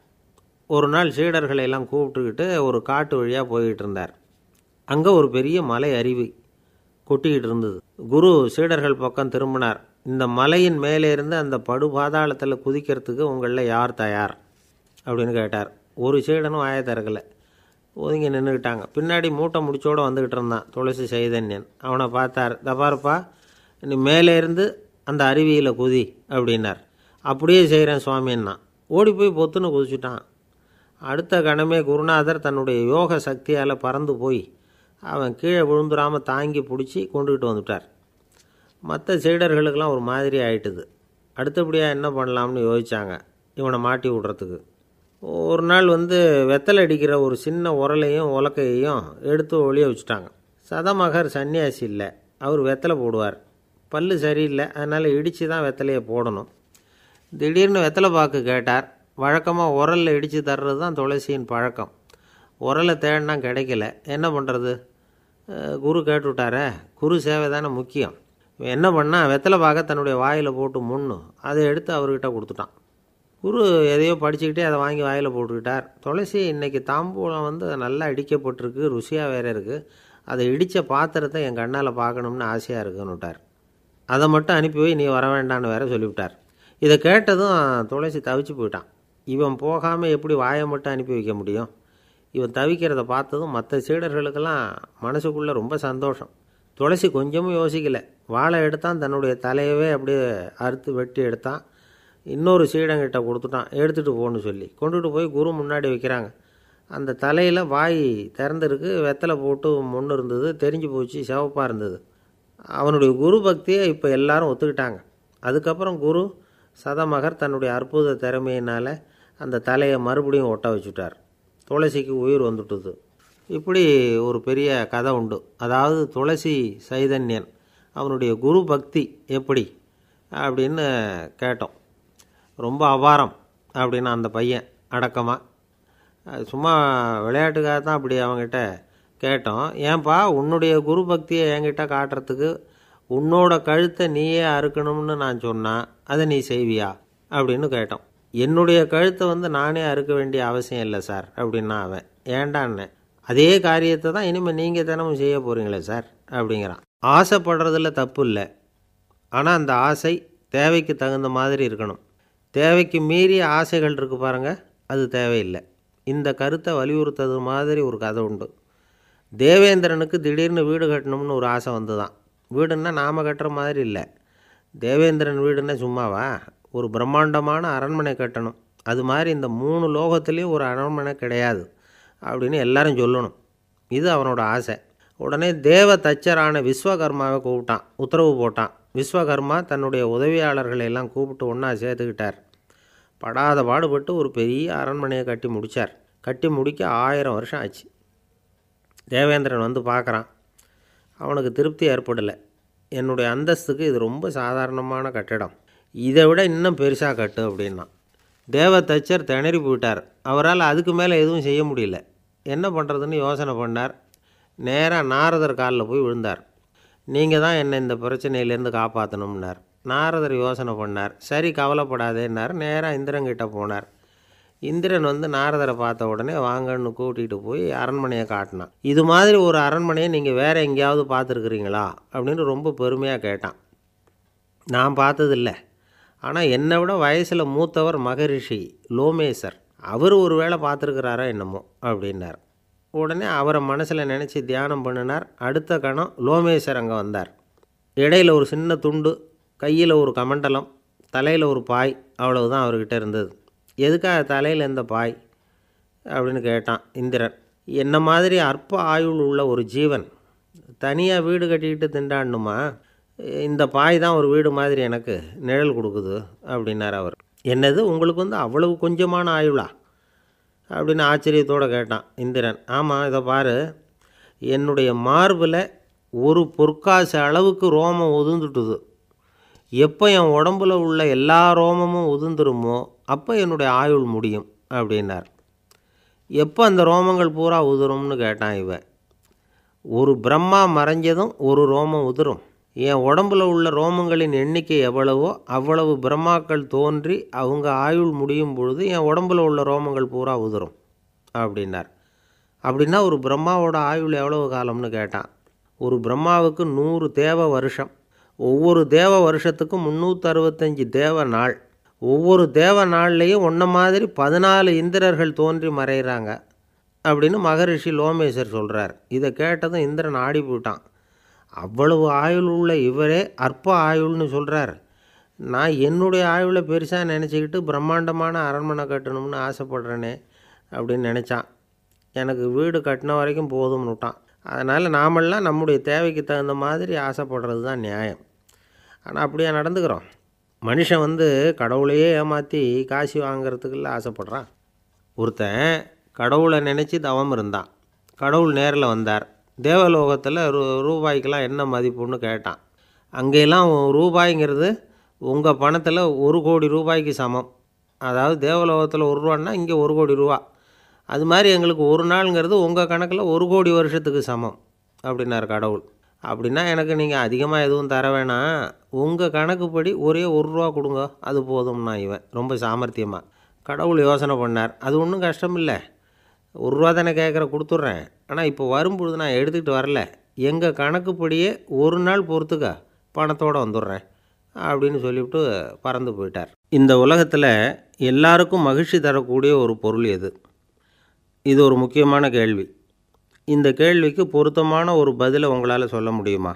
ஒரு நாள் சீடர்களை எல்லாம் கூப்பிட்டுக்கிட்டு ஒரு காட்டு வழியாக போய்கிட்டு இருந்தார். அங்கே ஒரு பெரிய மலை அருவி கொட்டிக்கிட்டு இருந்தது. குரு சீடர்கள் பக்கம் திரும்பினார். இந்த மலையின் மேலே இருந்து அந்த படுபாதாளத்தில் குதிக்கிறதுக்கு உங்களில் யார் தயார்? அப்படின்னு கேட்டார். ஒரு சீடனும் ஆய திறக்கலை. ஒதுங்கி நின்றுக்கிட்டாங்க பின்னாடி மூட்டை முடிச்சோடு வந்துக்கிட்டு இருந்தான் துளசி சைதன்யன். அவனை பார்த்தார். தப்பாருப்பா நீ மேலே இருந்து அந்த அருவியில் குதி அப்படின்னார். அப்படியே செய்கிறேன் சுவாமின்னா. ஓடி போய் பொத்துன்னு குதிச்சுட்டான். அடுத்த கணமே குருநாதர் தன்னுடைய யோக சக்தியால் பறந்து போய் அவன் கீழே விழுந்துடாமல் தாங்கி பிடிச்சி கொண்டுக்கிட்டு வந்துட்டார். மற்ற சீடர்களுக்கெல்லாம் ஒரு மாதிரி ஆயிட்டுது. அடுத்தபடியாக என்ன பண்ணலாம்னு யோசித்தாங்க இவனை மாட்டி விட்றதுக்கு. ஒரு நாள் வந்து வெத்தலை அடிக்கிற ஒரு சின்ன உரலையும் உலக்கையையும் எடுத்து ஒளிய வச்சுட்டாங்க. சதமகர் சன்னியாசி இல்லை. அவர் வெத்தலை போடுவார். பல்லு சரியில்லை. அதனால் இடித்து தான் வெத்தலையை போடணும். திடீர்னு வெத்தலை பாக்கு கேட்டார். வழக்கமாக உரலில் இடித்து தர்றது தான் துளசியின் பழக்கம். உரலை தேடினா கிடைக்கல. என்ன பண்ணுறது குரு கேட்டுவிட்டாரே குரு சேவை தானே முக்கியம். என்ன பண்ணால் வெத்தலை பார்க்க தன்னுடைய வாயில் போட்டு முன்னும் அதை எடுத்து அவர்கிட்ட கொடுத்துட்டான். குரு எதையோ படிச்சுக்கிட்டே அதை வாங்கி வாயில் போட்டுக்கிட்டார். துளசி இன்றைக்கி தாம்பூலம் வந்து நல்லா இடிக்கப்பட்டிருக்கு ருசியாக வேறு இருக்குது அதை இடித்த பாத்திரத்தை என் கண்ணால் பார்க்கணும்னு ஆசையாக இருக்குன்னு விட்டார் அதை மட்டும் அனுப்பி போய் நீ வர வேண்டான்னு வேற சொல்லிவிட்டார். இதை கேட்டதும் துளசி தவிச்சு போயிட்டான். இவன் போகாமல் எப்படி வாயை மட்டும் அனுப்பி வைக்க முடியும்? இவன் தவிக்கிறத பார்த்ததும் மற்ற சீடர்களுக்கெல்லாம் மனசுக்குள்ளே ரொம்ப சந்தோஷம். துளசி கொஞ்சமும் யோசிக்கலை. வாழை எடுத்தான் தன்னுடைய தலையவே அப்படியே அறுத்து வெட்டி எடுத்தான். இன்னொரு சீடங்கிட்ட கொடுத்துட்டான். எடுத்துகிட்டு போன்னு சொல்லி. கொண்டுட்டு போய் குரு முன்னாடி வைக்கிறாங்க. அந்த தலையில் வாய் திறந்துருக்கு. வெத்தலை போட்டு முன்னு இருந்தது. தெரிஞ்சு போச்சு சிவப்பாக இருந்தது. அவனுடைய குரு பக்தியை இப்போ எல்லாரும் ஒத்துக்கிட்டாங்க. அதுக்கப்புறம் குரு சதமகர் தன்னுடைய அற்புத திறமையினால் அந்த தலையை மறுபடியும் ஒட்ட வச்சுட்டார். துளசிக்கு உயிர் வந்துட்டுது. இப்படி ஒரு பெரிய கதை உண்டு. அதாவது துளசி சைதன்யன் அவனுடைய குரு பக்தி எப்படி அப்படின்னு கேட்டோம். ரொம்ப அபாரம் அப்படின்னு அந்த பையன் அடக்கமாக சும்மா விளையாட்டுக்காக தான் அப்படி அவங்ககிட்ட கேட்டோம். ஏன்பா உன்னுடைய குரு பக்தியை என்கிட்ட காட்டுறதுக்கு உன்னோட கழுத்தை நீயே அறுக்கணும்னு நான் சொன்னேன் அதை நீ செய்வியா? அப்படின்னு கேட்டோம். என்னுடைய கழுத்தை வந்து நானே அறுக்க வேண்டிய அவசியம் இல்லை சார் அப்படின்னா அவன். ஏண்டான்னு. அதே காரியத்தை தான் இனிமேல் நீங்கள் தினமும் செய்ய போகிறீங்களே சார் அப்படிங்கிறான். ஆசைப்படுறதுல தப்பு இல்லை. ஆனால் அந்த ஆசை தேவைக்கு தகுந்த மாதிரி இருக்கணும். தேவைக்கு மீறிய ஆசைகள் இருக்குது பாருங்கள் அது தேவையில்லை. இந்த கருத்தை வலியுறுத்தது மாதிரி ஒரு கதை உண்டு. தேவேந்திரனுக்கு திடீர்னு வீடு கட்டணும்னு ஒரு ஆசை வந்து தான் வீடுன்னா நாம் கட்டுற மாதிரி இல்லை. தேவேந்திரன் வீடுன்னா சும்மாவா? ஒரு பிரம்மாண்டமான அரண்மனை கட்டணும். அது மாதிரி இந்த மூணு லோகத்துலேயும் ஒரு அரண்மனை கிடையாது அப்படின்னு எல்லாரும் சொல்லணும். இது அவனோட ஆசை. உடனே தேவ தச்சரான விஸ்வகர்மாவை கூப்பிட்டான். உத்தரவு போட்டான். விஸ்வகர்மா தன்னுடைய உதவியாளர்களை எல்லாம் கூப்பிட்டு ஒன்றா சேர்த்துக்கிட்டார். படாத பாடுபட்டு ஒரு பெரிய அரண்மனையை கட்டி முடித்தார் கட்டி முடிக்க ஆயிரம் வருஷம் ஆச்சு. தேவேந்திரன் வந்து பார்க்குறான். அவனுக்கு திருப்தி ஏற்படலை. என்னுடைய அந்தஸ்துக்கு இது ரொம்ப சாதாரணமான கட்டிடம். இதை விட இன்னும் பெருசாக கட்டு அப்படின்னா. தேவ தச்சர் திணறி போயிட்டார். அவரால் அதுக்கு மேலே எதுவும் செய்ய முடியல. என்ன பண்ணுறதுன்னு யோசனை பண்ணார். நேராக நாரதர் காலில் போய் விழுந்தார். நீங்கள் தான் என்னை இந்த பிரச்சனையிலேருந்து காப்பாற்றணும்னார் நாரதர் யோசனை பண்ணார். சரி கவலைப்படாதேன்னார். நேராக இந்திரங்கிட்ட போனார். இந்திரன் வந்து நாரதரை பார்த்த உடனே வாங்கன்னு கூட்டிகிட்டு போய் அரண்மனையை காட்டினான். இது மாதிரி ஒரு அரண்மனையை நீங்கள் வேறு எங்கேயாவது பார்த்துருக்குறீங்களா? அப்படின்னு ரொம்ப பெருமையாக கேட்டான். நான் பார்த்ததில்ல. ஆனால் என்னை விட வயசில் மூத்தவர் மகரிஷி லோமேசர். அவர் ஒரு வேளை பார்த்துருக்கிறாரா என்னமோ அப்படின்னார். உடனே அவரை மனசில் நினச்சி தியானம் பண்ணினார். அடுத்த கணம் லோமேசர் அங்கே வந்தார். இடையில ஒரு சின்ன துண்டு கையில் ஒரு கமண்டலம் தலையில் ஒரு பாய் அவ்வளவுதான் அவர்கிட்ட இருந்தது. எதுக்காக தலையில் இந்த பாய்? அப்படின்னு கேட்டான் இந்திரன். என்ன மாதிரி அற்ப ஆயுள் உள்ள ஒரு ஜீவன். தனியாக வீடு கட்டிக்கிட்டு திண்டாடணுமா? இந்த பாய் தான் ஒரு வீடு மாதிரி எனக்கு நிழல் கொடுக்குது அப்படின்னார் அவர். என்னது? உங்களுக்கு வந்து அவ்வளவு கொஞ்சமான ஆயுளா? அப்படின்னு ஆச்சரியத்தோடு கேட்டான் இந்திரன். ஆமாம் இதை பாரு. என்னுடைய மார்பில் ஒரு பொற்காசு அளவுக்கு ரோமம் உதிர்ந்துட்டுது. எப்போ என் உடம்புல உள்ள எல்லா ரோமமும் உதிர்ந்துருமோ அப்போ என்னுடைய ஆயுள் முடியும் அப்படின்னார். எப்போ அந்த ரோமங்கள் பூரா உதிரும்னு கேட்டான் இவன். ஒரு பிரம்மா மறைஞ்சதும் ஒரு ரோமம் உதிரும். என் உடம்புல உள்ள ரோமங்களின் எண்ணிக்கை எவ்வளவோ அவ்வளவு பிரம்மாக்கள் தோன்றி அவங்க ஆயுள் முடியும் பொழுது என் உடம்புல உள்ள ரோமங்கள் பூரா உதிரும் அப்படின்னார். அப்படின்னா ஒரு பிரம்மாவோட ஆயுள் எவ்வளவு காலம்னு கேட்டான். ஒரு பிரம்மாவுக்கு நூறு தேவ வருஷம். ஒவ்வொரு தேவ வருஷத்துக்கும் முந்நூற்றறுபத்தஞ்சி தேவ நாள். ஒவ்வொரு தேவ நாள்லேயும் ஒன்றை மாதிரி பதினாலு இந்திரர்கள் தோன்றி மறைகிறாங்க அப்படின்னு மகரிஷி லோமேஸ்வர் சொல்கிறார் இதை கேட்டதும் இந்திரன் ஆடி போயிட்டான் அவ்வளவு ஆயுள் உள்ள இவரே அற்ப ஆயுள்னு சொல்கிறார் நான் என்னுடைய ஆயுளை பெருசாக நினச்சிக்கிட்டு பிரம்மாண்டமான அரண்மனை கட்டணும்னு ஆசைப்படுறேனே அப்படின்னு நினச்சான். எனக்கு வீடு கட்டின வரைக்கும் போதும்னு விட்டான் அதனால் நாமெல்லாம் நம்முடைய தேவைக்கு தகுந்த மாதிரி ஆசைப்படுறது தான் நியாயம். ஆனால் அப்படியே நடந்துக்கிறோம். மனுஷன் வந்து கடவுளையே ஏமாற்றி காசு வாங்கிறதுக்குள்ள ஆசைப்படுறான். ஒருத்தன் கடவுளை நினச்சி தவம் இருந்தான். கடவுள் நேரில் வந்தார். தேவலோகத்தில் ரூ ரூபாய்க்கெலாம் என்ன மதிப்புன்னு கேட்டான். அங்கெல்லாம் ரூபாய்ங்கிறது உங்கள் பணத்தில் ஒரு கோடி ரூபாய்க்கு சமம். அதாவது தேவலோகத்தில் ஒரு ரூபான்னா இங்கே ஒரு கோடி ரூபா. அது மாதிரி எங்களுக்கு ஒரு நாளுங்கிறது உங்கள் கணக்கில் ஒரு கோடி வருஷத்துக்கு சமம் அப்படின்னார் கடவுள். அப்படின்னா எனக்கு நீங்கள் அதிகமாக எதுவும் தர வேணாம். உங்கள் கணக்குப்படி ஒரே ஒரு ரூபா கொடுங்க அது போதும்னா இவன் ரொம்ப சாமர்த்தியமாக கடவுள் யோசனை பண்ணார். அது ஒன்றும் கஷ்டம் இல்லை ஒரு ரூபா தானே கேட்குற கொடுத்துட்றேன். ஆனால் இப்போ வரும்பொழுது நான் எடுத்துக்கிட்டு வரல. எங்கள் கணக்குப்படியே ஒரு நாள் பொறுத்துக்கா பணத்தோடு வந்துடுறேன் அப்படின்னு சொல்லிவிட்டு பறந்து போயிட்டார். இந்த உலகத்தில் எல்லாருக்கும் மகிழ்ச்சி தரக்கூடிய ஒரு பொருள் எது? இது ஒரு முக்கியமான கேள்வி. இந்த கேள்விக்கு பொருத்தமான ஒரு பதிலை உங்களால் சொல்ல முடியுமா?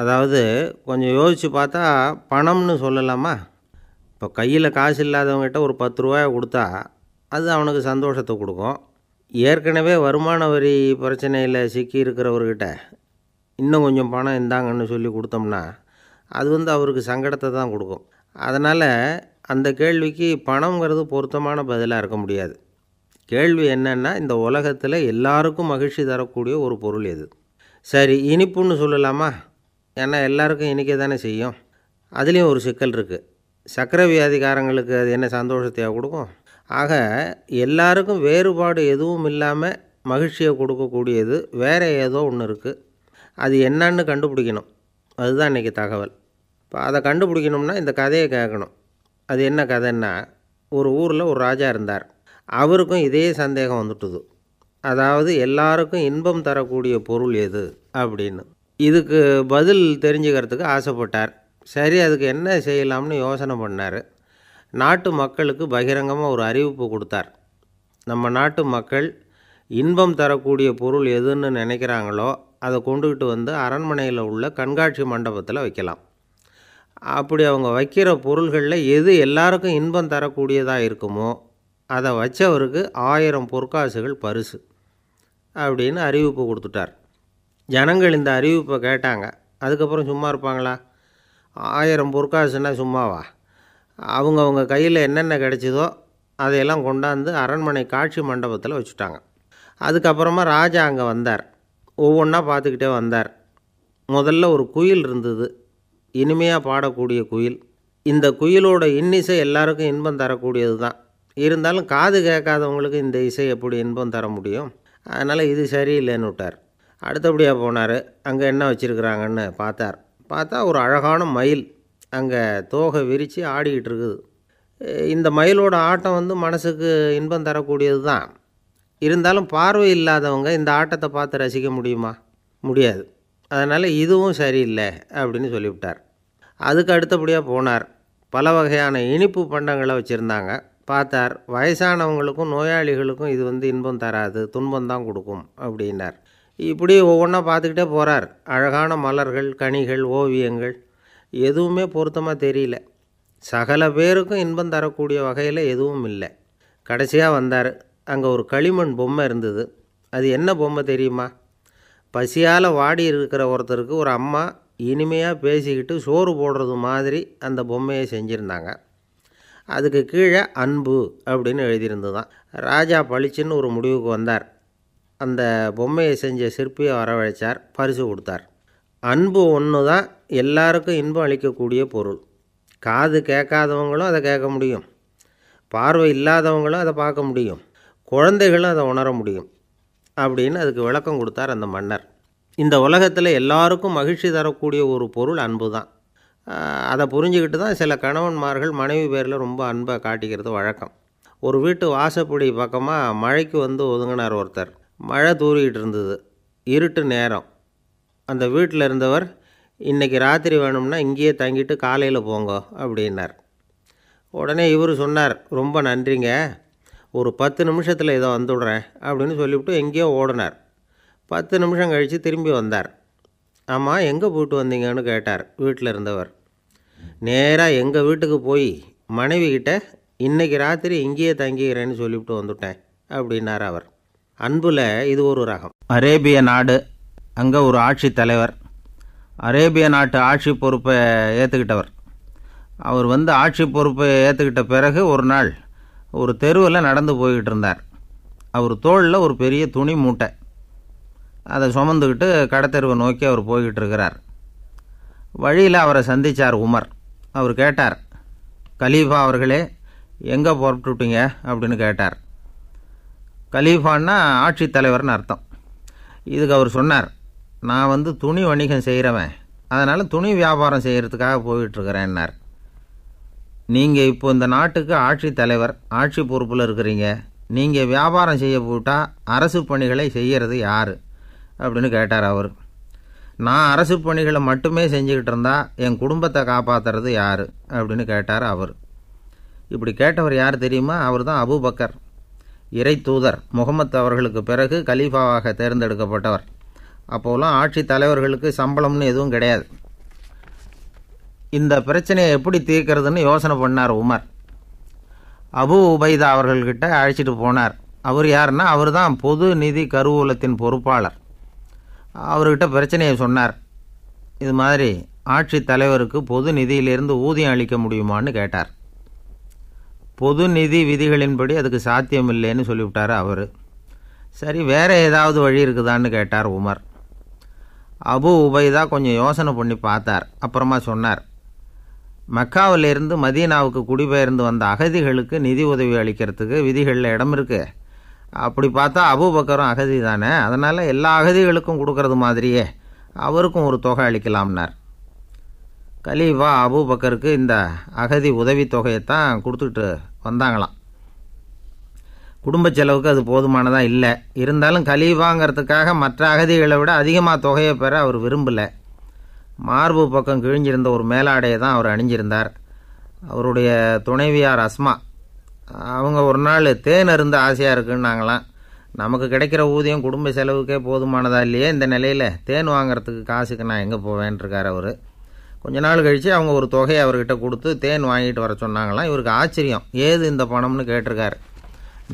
அதாவது கொஞ்சம் யோசித்து பார்த்தா பணம்னு சொல்லலாமா? இப்போ கையில் காசு இல்லாதவங்ககிட்ட ஒரு பத்து ரூபாயை கொடுத்தா அது அவனுக்கு சந்தோஷத்தை கொடுக்கும். ஏற்கனவே வருமான வரி பிரச்சனையில் சிக்கி இருக்கிறவர்கிட்ட இன்னும் கொஞ்சம் பணம் இந்தாங்கன்னு சொல்லி கொடுத்தோம்னா அது வந்து அவருக்கு சங்கடத்தை தான் கொடுக்கும். அதனால் அந்த கேள்விக்கு பணங்கிறது பொருத்தமான பதிலாக இருக்க முடியாது. கேள்வி என்னென்னா இந்த உலகத்தில் எல்லாருக்கும் மகிழ்ச்சி தரக்கூடிய ஒரு பொருள் எது? சரி இனிப்புன்னு சொல்லலாமா? ஏன்னா எல்லாருக்கும் இனிக்க தானே செய்யும். அதுலேயும் ஒரு சிக்கல் இருக்குது சக்கரை வியாதிக்காரங்களுக்கு அது என்ன சந்தோஷத்தையாக கொடுக்கும்? ஆக எல்லாருக்கும் வேறுபாடு எதுவும் இல்லாமல் மகிழ்ச்சியை கொடுக்கக்கூடியது வேறு ஏதோ ஒன்று இருக்குது அது என்னன்னு கண்டுபிடிக்கணும். அதுதான் இன்றைக்கி தகவல். இப்போ அதை கண்டுபிடிக்கணும்னா இந்த கதையை கேட்கணும். அது என்ன கதைன்னா ஒரு ஊரில் ஒரு ராஜா இருந்தார். அவருக்கும் இதே சந்தேகம் வந்துட்டுது. அதாவது எல்லாருக்கும் இன்பம் தரக்கூடிய பொருள் எது அப்படின்னு. இதுக்கு பதில் தெரிஞ்சுக்கிறதுக்கு ஆசைப்பட்டார். சரி அதுக்கு என்ன செய்யலாம்னு யோசனை பண்ணார். நாட்டு மக்களுக்கு பகிரங்கமாக ஒரு அறிவிப்பு கொடுத்தார். நம்ம நாட்டு மக்கள் இன்பம் தரக்கூடிய பொருள் எதுன்னு நினைக்கிறாங்களோ அதை கொண்டுக்கிட்டு வந்து அரண்மனையில் உள்ள கண்காட்சி மண்டபத்தில் வைக்கலாம். அப்படி அவங்க வைக்கிற பொருள்களில் எது எல்லாருக்கும் இன்பம் தரக்கூடியதாக இருக்குமோ அதை வச்சவருக்கு ஆயிரம் பொற்காசுகள் பரிசு அப்படின்னு அறிவிப்பு கொடுத்துட்டார். ஜனங்கள் இந்த அறிவிப்பை கேட்டாங்க. அதுக்கப்புறம் சும்மா இருப்பாங்களா? ஆயிரம் பொற்காசுன்னா சும்மாவா? அவங்கவுங்க கையில் என்னென்ன கிடைச்சதோ அதையெல்லாம் கொண்டாந்து அரண்மனை காட்சி மண்டபத்தில் வச்சுட்டாங்க. அதுக்கப்புறமா ராஜா அங்கே வந்தார். ஒவ்வொன்றா பார்த்துக்கிட்டே வந்தார். முதல்ல ஒரு குயில் இருந்தது. இனிமையாக பாடக்கூடிய குயில். இந்த குயிலோட இன்னிசை எல்லாருக்கும் இன்பம் தரக்கூடியது தான். இருந்தாலும் காது கேட்காதவங்களுக்கு இந்த இசை எப்படி இன்பம் தர முடியும்? அதனால் இது சரியில்லைன்னு விட்டார். அடுத்தபடியாக போனார். அங்கே என்ன வச்சுருக்குறாங்கன்னு பார்த்தார். பார்த்தா ஒரு அழகான மயில். அங்கே தோகை விரித்து ஆடிக்கிட்டு இருக்குது. இந்த மயிலோட ஆட்டம் வந்து மனசுக்கு இன்பம் தரக்கூடியது தான். இருந்தாலும் பார்வை இல்லாதவங்க இந்த ஆட்டத்தை பார்த்து ரசிக்க முடியுமா? முடியாது. அதனால் இதுவும் சரியில்லை அப்படின்னு சொல்லிவிட்டார். அதுக்கு அடுத்தபடியாக போனார். பல வகையான இனிப்பு பண்டங்களை வச்சுருந்தாங்க. பார்த்தார் வயசானவங்களுக்கும் நோயாளிகளுக்கும் இது வந்து இன்பம் தராது துன்பம் தான் கொடுக்கும் அப்படின்னார். இப்படி ஒவ்வொன்றா பார்த்துக்கிட்டே போகிறார் அழகான மலர்கள் கனிகள் ஓவியங்கள் எதுவுமே பொருத்தமாக தெரியல. சகல பேருக்கும் இன்பம் தரக்கூடிய வகையில் எதுவும் இல்லை. கடைசியாக வந்தார். அங்கே ஒரு களிமண் பொம்மை இருந்தது. அது என்ன பொம்மை தெரியுமா? பசியால் வாடி இருக்கிற ஒருத்தருக்கு ஒரு அம்மா இனிமையாக பேசிக்கிட்டு சோறு போடுறது மாதிரி அந்த பொம்மையை செஞ்சுருந்தாங்க. அதுக்கு கீழே அன்பு அப்படின்னு எழுதியிருந்ததுதான். ராஜா பளிச்சுன்னு ஒரு முடிவுக்கு வந்தார். அந்த பொம்மையை செஞ்ச சிற்பியை வரவழைச்சார். பரிசு கொடுத்தார். அன்பு ஒன்று தான் எல்லாருக்கும் இன்பம் அளிக்கக்கூடிய பொருள். காது கேட்காதவங்களும் அதை கேட்க முடியும். பார்வை இல்லாதவங்களும் அதை பார்க்க முடியும். குழந்தைகளும் அதை உணர முடியும். அப்படின்னு அதுக்கு விளக்கம் கொடுத்தார் அந்த மன்னர். இந்த உலகத்தில் எல்லாருக்கும் மகிழ்ச்சி தரக்கூடிய ஒரு பொருள் அன்பு தான் அதை புரிஞ்சுக்கிட்டு தான் சில கணவன்மார்கள் மனைவி பேரில் ரொம்ப அன்பை காட்டிக்கிறது வழக்கம். ஒரு வீட்டு வாசப்படி பக்கமாக மழைக்கு வந்து ஒதுங்கினார் ஒருத்தர். மழை தூரிக்கிட்டு இருந்தது. இருட்டு நேரம். அந்த வீட்டில் இருந்தவர் இன்றைக்கி ராத்திரி வேணும்னா இங்கேயே தங்கிட்டு காலையில் போங்க அப்படின்னார். உடனே இவர் சொன்னார் ரொம்ப நன்றிங்க. ஒரு பத்து நிமிஷத்தில் இதை வந்துவிடுறேன் அப்படின்னு சொல்லிவிட்டு எங்கேயோ ஓடினார். பத்து நிமிஷம் கழித்து திரும்பி வந்தார். ஆமாம் எங்கே போயிட்டு வந்தீங்கன்னு கேட்டார் வீட்டில் இருந்தவர். நேராக எங்கள் வீட்டுக்கு போய் மனைவி கிட்ட இன்றைக்கி ராத்திரி இங்கேயே தங்கிக்கிறேன்னு சொல்லிவிட்டு வந்துட்டேன் அப்படின்னார் அவர். அன்புல இது ஒரு ரகம். அரேபிய நாடு அங்கே ஒரு ஆட்சி தலைவர் அரேபிய நாட்டு ஆட்சி பொறுப்பை ஏற்றுக்கிட்டவர் அவர் வந்து ஆட்சி பொறுப்பை ஏற்றுக்கிட்ட பிறகு ஒரு நாள் ஒரு தெருவில் நடந்து போய்கிட்டு இருந்தார். அவர் தோளில் ஒரு பெரிய துணி மூட்டை. அதை சுமந்துக்கிட்டு கடத்தெருவை நோக்கி அவர் போய்கிட்டு இருக்கிறார். வழியில் அவரை சந்தித்தார் உமர். அவர் கேட்டார் கலீஃபா அவர்களே எங்கே புறப்பட்டுட்டீங்க? அப்படின்னு கேட்டார். கலீஃபான்னா ஆட்சித்தலைவர்னு அர்த்தம். இதுக்கு அவர் சொன்னார் நான் வந்து துணி வணிகம் செய்கிறவன் அதனால் துணி வியாபாரம் செய்கிறதுக்காக போயிட்டுருக்கிறேன்னார். நீங்கள் இப்போ இந்த நாட்டுக்கு ஆட்சி தலைவர் ஆட்சி பொறுப்பில் இருக்கிறீங்க. நீங்கள் வியாபாரம் செய்ய போட்டால் அரசு பணிகளை செய்கிறது யார்? அப்படின்னு கேட்டார் அவர். நான் அரசு பணிகளை மட்டுமே செஞ்சுக்கிட்டு இருந்தால் என் குடும்பத்தை காப்பாற்றுறது யார்? அப்படின்னு கேட்டார் அவர். இப்படி கேட்டவர் யார் தெரியுமா? அவர் தான் அபுபக்கர். இறை தூதர். முகமத் அவர்களுக்கு பிறகு கலீஃபாவாக தேர்ந்தெடுக்கப்பட்டவர். அப்போலாம் ஆட்சி தலைவர்களுக்கு சம்பளம்னு எதுவும் கிடையாது. இந்த பிரச்சனையை எப்படி தீர்க்கிறதுன்னு யோசனை பண்ணார் உமர். அபு உபைதா அவர்கள்கிட்ட அழைச்சிட்டு போனார். அவர் யாருன்னா அவர் தான் பொது நிதி கருவூலத்தின் பொறுப்பாளர். அவர்கிட்ட பிரச்சனையை சொன்னார். இது மாதிரி ஆட்சி தலைவருக்கு பொது நிதியிலிருந்து ஊதியம் அளிக்க முடியுமான்னு கேட்டார். பொது நிதி விதிகளின்படி அதுக்கு சாத்தியம் இல்லைன்னு சொல்லிவிட்டார் அவர். சரி வேறு ஏதாவது வழி இருக்குதான்னு கேட்டார் உமர். அபு உபைதா கொஞ்சம் யோசனை பண்ணி பார்த்தார். அப்புறமா சொன்னார் மக்காவிலிருந்து மதீனாவுக்கு குடிபெயர்ந்து வந்த அகதிகளுக்கு நிதி உதவி அளிக்கிறதுக்கு விதிகளில் இடம் இருக்கு. அப்படி பார்த்தா அபுபக்கரும் அகதி தானே அதனால் எல்லா அகதிகளுக்கும் கொடுக்கறது மாதிரியே அவருக்கும் ஒரு தொகை அளிக்கலாம்னார். கலீஃபா அபுபக்கருக்கு இந்த அகதி உதவி தொகையைத்தான் கொடுத்துட்டு வந்தாங்களாம். குடும்ப செலவுக்கு அது போதுமானதாக இல்லை. இருந்தாலும் கலீஃபாங்கிறதுக்காக மற்ற அகதிகளை விட அதிகமாக தொகையை பெற அவர் விரும்பலை. மார்பு பக்கம் கிழிஞ்சிருந்த ஒரு மேலாடையை தான் அவர் அணிஞ்சிருந்தார். அவருடைய துணைவியார் அஸ்மா. அவங்க ஒரு நாள் தேன் அருந்த ஆசையாக இருக்குன்னாங்களாம் நமக்கு கிடைக்கிற ஊதியம் குடும்ப செலவுக்கே போதுமானதா இல்லையே இந்த நிலையில் தேன் வாங்குறதுக்கு காசுக்கு நான் எங்கே போவேன்ருக்கார் அவர். கொஞ்ச நாள் கழித்து அவங்க ஒரு தொகையை அவர்கிட்ட கொடுத்து தேன் வாங்கிட்டு வர சொன்னாங்களாம். இவருக்கு ஆச்சரியம். ஏது இந்த பணம்னு கேட்டிருக்காரு.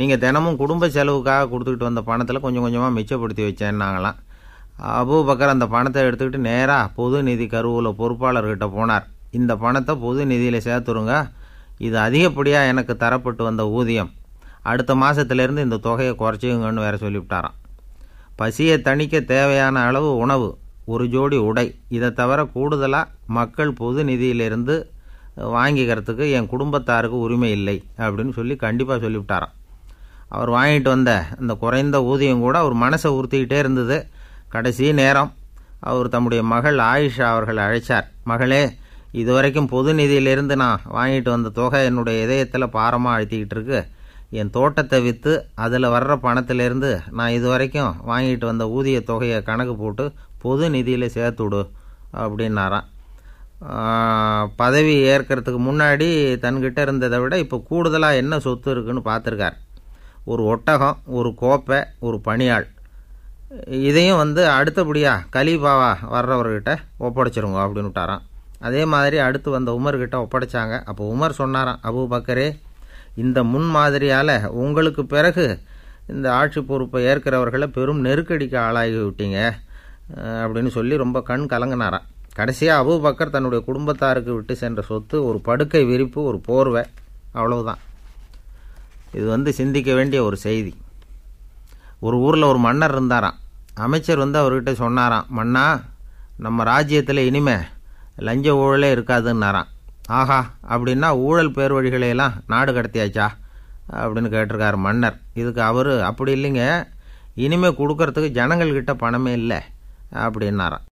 நீங்கள் தினமும் குடும்ப செலவுக்காக கொடுத்துக்கிட்டு வந்த பணத்தில் கொஞ்சம் கொஞ்சமாக மிச்சப்படுத்தி வச்சேன்னாங்களாம். அபூபக்கர் அந்த பணத்தை எடுத்துக்கிட்டு நேராக பொது நிதி கருவூல பொறுப்பாளர்கிட்ட போனார். இந்த பணத்தை பொது நிதியில் சேர்த்துருங்க. இது அதிகப்படியாக எனக்கு தரப்பட்டு வந்த ஊதியம். அடுத்த மாதத்துலேருந்து இந்த தொகையை குறைச்சிங்கன்னு வேற சொல்லிவிட்டாராம். பசியை தணிக்க தேவையான அளவு உணவு ஒரு ஜோடி உடை இதை தவிர கூடுதலாக மக்கள் பொது நிதியிலிருந்து வாங்கிக்கிறதுக்கு என் குடும்பத்தாருக்கு உரிமை இல்லை அப்படின்னு சொல்லி கண்டிப்பாக சொல்லிவிட்டாராம். அவர் வாங்கிட்டு வந்த அந்த குறைந்த ஊதியம் கூட அவர் மனசை உறுத்திக்கிட்டே இருந்தது. கடைசி நேரம் அவர் தம்முடைய மகள் ஆயிஷா அவர்களை அழைச்சார். மகளே இதுவரைக்கும் பொது நிதியிலிருந்து நான் வாங்கிட்டு வந்த தொகை என்னுடைய இதயத்தில் பாரமாக அழுத்திக்கிட்டு இருக்கு. என் தோட்டத்தை விற்று அதில் வர்ற பணத்திலேருந்து நான் இது வரைக்கும் வாங்கிட்டு வந்த ஊதிய தொகையை கணக்கு போட்டு பொது நிதியில் சேர்த்து விடு அப்படின்னாராம். பதவி ஏற்கிறதுக்கு முன்னாடி தன்கிட்ட இருந்ததை விட இப்போ கூடுதலாக என்ன சொத்து இருக்குன்னு பார்த்துருக்கார். ஒரு ஒட்டகம் ஒரு கோப்பை ஒரு பணியாள். இதையும் வந்து அடுத்தபடியாக கலீபாவா வர்றவர்கிட்ட ஒப்படைச்சிருங்க அப்படின்னு விட்டாராம். அதே மாதிரி அடுத்து வந்த உமர்கிட்ட ஒப்படைச்சாங்க. அப்போ உமர் சொன்னாராம் அபு பக்கரே இந்த முன்மாதிரியால் உங்களுக்கு பிறகு இந்த ஆட்சி பொறுப்பை ஏற்கிறவர்களை பெரும் நெருக்கடிக்கு ஆளாகி விட்டீங்க அப்படின்னு சொல்லி ரொம்ப கண் கலங்கினாராம். கடைசியாக அபு பக்கர் தன்னுடைய குடும்பத்தாருக்கு விட்டு சென்ற சொத்து ஒரு படுக்கை விரிப்பு ஒரு போர்வை அவ்வளவுதான். இது வந்து சிந்திக்க வேண்டிய ஒரு செய்தி. ஒரு ஊரில் ஒரு மன்னர் இருந்தாராம். அமைச்சர் வந்து அவர்கிட்ட சொன்னாராம் மன்னா நம்ம ராஜ்யத்தில் இனிமே லஞ்ச ஊழலே இருக்காதுன்னாராம். ஆஹா அப்படின்னா ஊழல் பேர் வழிகளையெல்லாம் நாடு கடத்தியாச்சா? அப்படின்னு கேட்டிருக்காரு மன்னர். இதுக்கு அவர் அப்படி இல்லைங்க. இனிமேல் கொடுக்கறதுக்கு ஜனங்கள்கிட்ட பணமே இல்லை அப்படின்னாராம்.